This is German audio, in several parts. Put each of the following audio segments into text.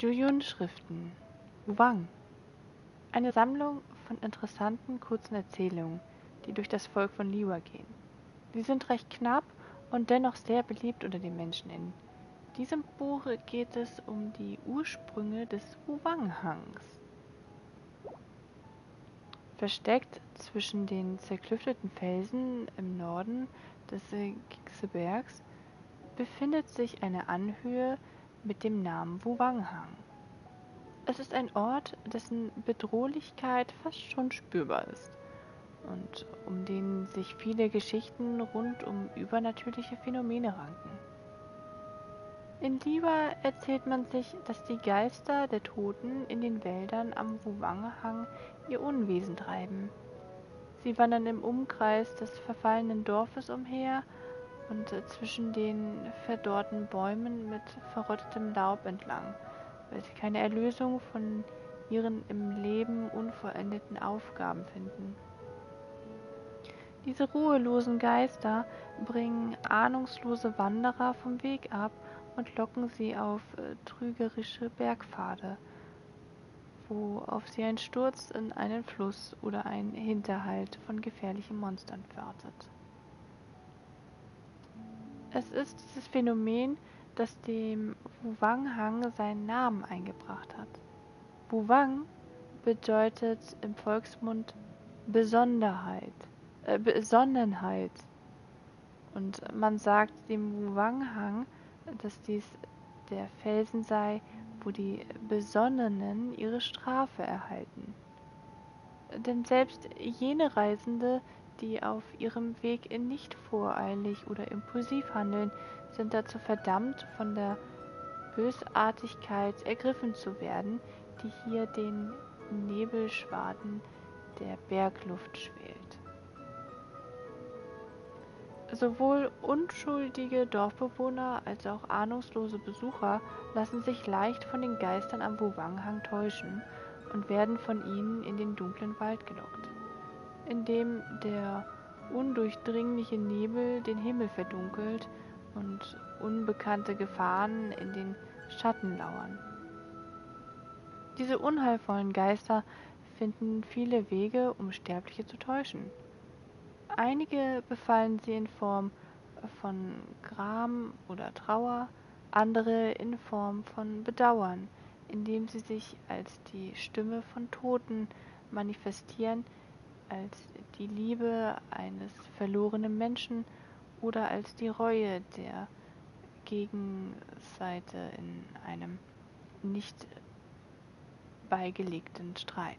Juyun-Schriften Wang Eine Sammlung von interessanten kurzen Erzählungen, die durch das Volk von Liwa gehen. Sie sind recht knapp und dennoch sehr beliebt unter den Menschen. In diesem Buch geht es um die Ursprünge des Wang-Hangs. Versteckt zwischen den zerklüfteten Felsen im Norden des Gixebergs befindet sich eine Anhöhe mit dem Namen Wuwanghang. Es ist ein Ort, dessen Bedrohlichkeit fast schon spürbar ist und um den sich viele Geschichten rund um übernatürliche Phänomene ranken. In Liwa erzählt man sich, dass die Geister der Toten in den Wäldern am Wuwanghang ihr Unwesen treiben. Sie wandern im Umkreis des verfallenen Dorfes umher und zwischen den verdorrten Bäumen mit verrottetem Laub entlang, weil sie keine Erlösung von ihren im Leben unvollendeten Aufgaben finden. Diese ruhelosen Geister bringen ahnungslose Wanderer vom Weg ab und locken sie auf äh, trügerische Bergpfade, worauf sie ein Sturz in einen Fluss oder ein Hinterhalt von gefährlichen Monstern wartet. Es ist dieses Phänomen, das dem Wuwang-Hang seinen Namen eingebracht hat. Wuwang bedeutet im Volksmund Besonderheit, äh, Besonnenheit. Und man sagt dem Wuwang-Hang, dass dies der Felsen sei, wo die Besonnenen ihre Strafe erhalten. Denn selbst jene Reisende, die auf ihrem Weg nicht voreilig oder impulsiv handeln, sind dazu verdammt, von der Bösartigkeit ergriffen zu werden, die hier den Nebelschwaden der Bergluft schwelt. Sowohl unschuldige Dorfbewohner als auch ahnungslose Besucher lassen sich leicht von den Geistern am Wuwanghang täuschen und werden von ihnen in den dunklen Wald gelockt in dem der undurchdringliche Nebel den Himmel verdunkelt und unbekannte Gefahren in den Schatten lauern. Diese unheilvollen Geister finden viele Wege, um Sterbliche zu täuschen. Einige befallen sie in Form von Gram oder Trauer, andere in Form von Bedauern, indem sie sich als die Stimme von Toten manifestieren, als die Liebe eines verlorenen Menschen oder als die Reue der Gegenseite in einem nicht beigelegten Streit.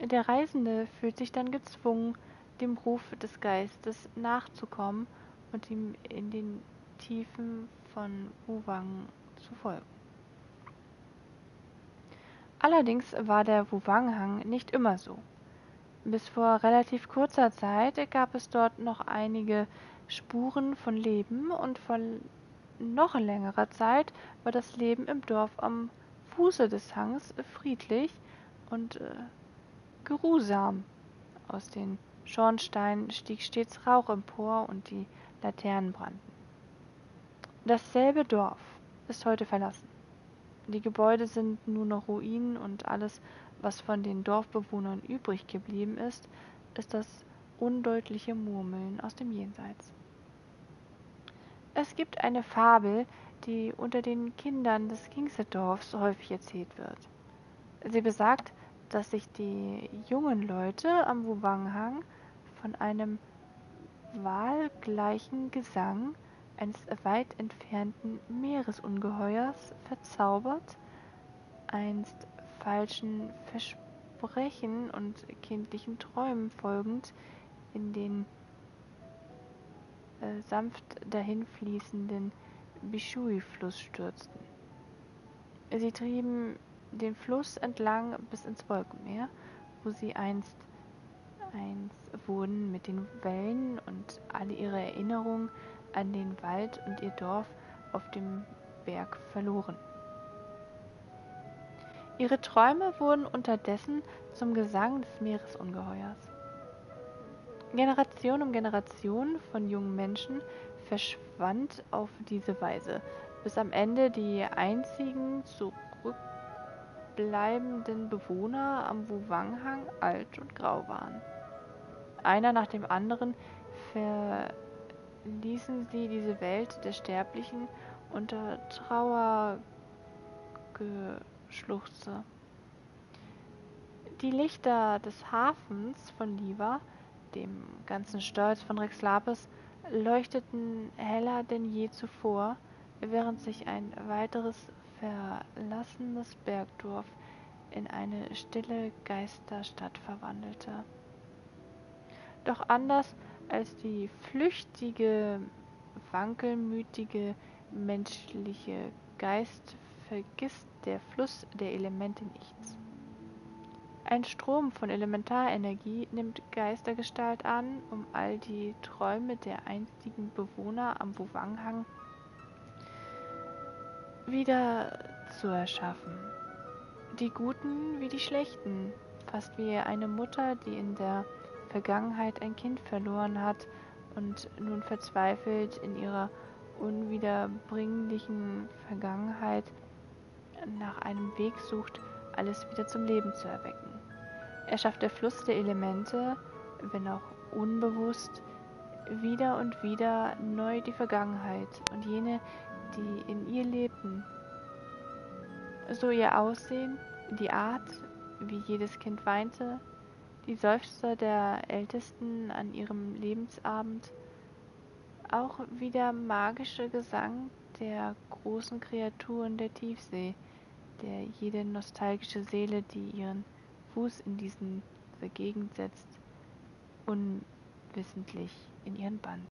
Der Reisende fühlt sich dann gezwungen, dem Ruf des Geistes nachzukommen und ihm in den Tiefen von Wuwang zu folgen. Allerdings war der Wuwang-Hang nicht immer so. Bis vor relativ kurzer Zeit gab es dort noch einige Spuren von Leben und von noch längerer Zeit war das Leben im Dorf am Fuße des Hangs friedlich und äh, geruhsam. Aus den Schornsteinen stieg stets Rauch empor und die Laternen brannten. Dasselbe Dorf ist heute verlassen. Die Gebäude sind nur noch Ruinen und alles, was von den Dorfbewohnern übrig geblieben ist, ist das undeutliche Murmeln aus dem Jenseits. Es gibt eine Fabel, die unter den Kindern des Kingsedorfs häufig erzählt wird. Sie besagt, dass sich die jungen Leute am Wuwanghang von einem wahlgleichen Gesang eines weit entfernten Meeresungeheuers verzaubert, einst falschen Versprechen und kindlichen Träumen folgend in den äh, sanft dahinfließenden Bishui-Fluss stürzten. Sie trieben den Fluss entlang bis ins Wolkenmeer, wo sie einst eins wurden mit den Wellen und alle ihre Erinnerungen an den Wald und ihr Dorf auf dem Berg verloren. Ihre Träume wurden unterdessen zum Gesang des Meeresungeheuers. Generation um Generation von jungen Menschen verschwand auf diese Weise, bis am Ende die einzigen zurückbleibenden Bewohner am Wuwanghang alt und grau waren. Einer nach dem anderen verließen sie diese Welt der Sterblichen unter Trauergeschluchze. Die Lichter des Hafens von Liva, dem ganzen Stolz von Rex Lapis, leuchteten heller denn je zuvor, während sich ein weiteres verlassenes Bergdorf in eine stille Geisterstadt verwandelte. Doch anders als die flüchtige, wankelmütige menschliche Geist vergisst der Fluss der Elemente nichts. Ein Strom von Elementarenergie nimmt Geistergestalt an, um all die Träume der einstigen Bewohner am Wuwanghang wieder zu erschaffen. Die Guten wie die Schlechten, fast wie eine Mutter, die in der Vergangenheit ein Kind verloren hat und nun verzweifelt in ihrer unwiederbringlichen Vergangenheit nach einem Weg sucht, alles wieder zum Leben zu erwecken. Er schafft der Fluss der Elemente, wenn auch unbewusst, wieder und wieder neu die Vergangenheit und jene, die in ihr lebten. So ihr Aussehen, die Art, wie jedes Kind weinte, die Seufzer der Ältesten an ihrem Lebensabend, auch wie der magische Gesang der großen Kreaturen der Tiefsee, der jede nostalgische Seele, die ihren Fuß in diesen Gegend setzt, unwissentlich in ihren Bann